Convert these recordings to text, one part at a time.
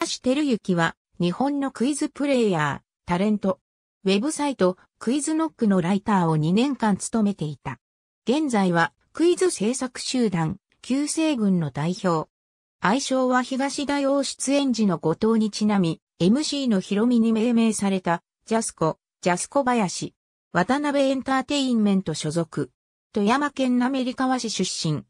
橋照之は日本のクイズプレイヤー、タレント、ウェブサイトクイズノックのライターを2年間務めていた。現在はクイズ制作集団、旧西軍の代表。愛称は東大王出演時の後藤にちなみ、MC のヒロミに命名された、ジャスコ、ジャスコ林。渡辺エンターテインメント所属。富山県滑川市出身。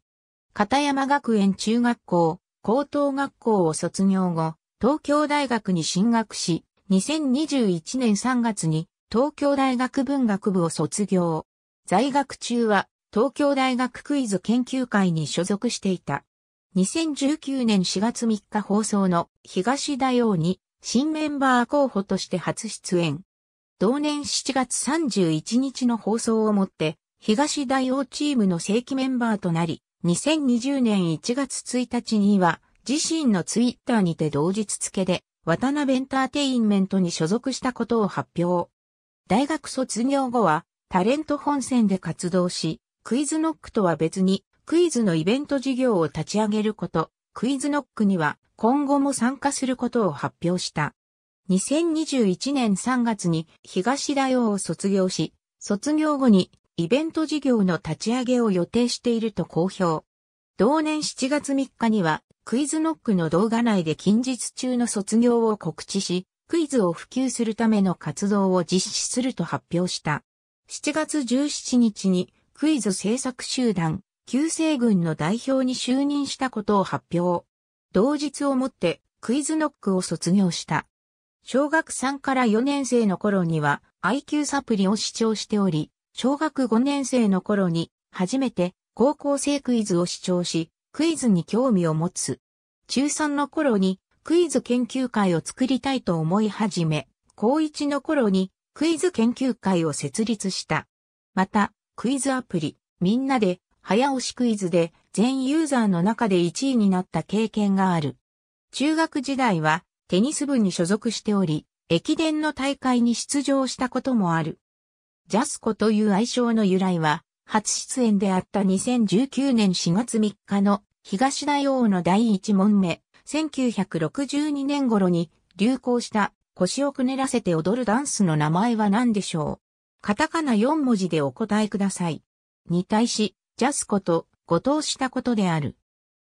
片山学園中学校、高等学校を卒業後、東京大学に進学し、2021年3月に東京大学文学部を卒業。在学中は東京大学クイズ研究会に所属していた。2019年4月3日放送の東大王に新メンバー候補として初出演。同年7月31日の放送をもって東大王チームの正規メンバーとなり、2020年1月1日には自身のツイッターにて同日付で渡辺エンターテインメントに所属したことを発表。大学卒業後はタレント本線で活動し、クイズノックとは別にクイズのイベント事業を立ち上げること、クイズノックには今後も参加することを発表した。2021年3月に東大王を卒業し、卒業後にイベント事業の立ち上げを予定していると公表。同年7月3日にはクイズノックの動画内で近日中の卒業を告知し、クイズを普及するための活動を実施すると発表した。7月17日にクイズ制作集団、旧西軍の代表に就任したことを発表。同日をもってクイズノックを卒業した。小学3から4年生の頃には IQ サプリを視聴しており、小学5年生の頃に初めて高校生クイズを視聴し、クイズに興味を持つ。中3の頃にクイズ研究会を作りたいと思い始め、高1の頃にクイズ研究会を設立した。また、クイズアプリ、みんなで早押しクイズで全ユーザーの中で1位になった経験がある。中学時代はテニス部に所属しており、駅伝の大会に出場したこともある。ジャスコという愛称の由来は、初出演であった2019年4月3日の東大王の第1問目、1962年頃に流行した腰をくねらせて踊るダンスの名前は何でしょう？カタカナ4文字でお答えください。に対し、ジャスコと誤答したことである。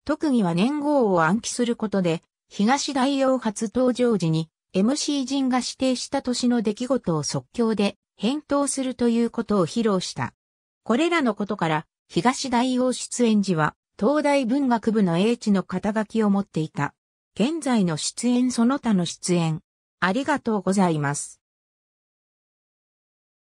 特技は年号を暗記することで、東大王初登場時に MC 陣が指定した年の出来事を即興で返答するということを披露した。これらのことから、東大王出演時は、東大文学部の英知の肩書きを持っていた。現在の出演その他の出演。ありがとうございます。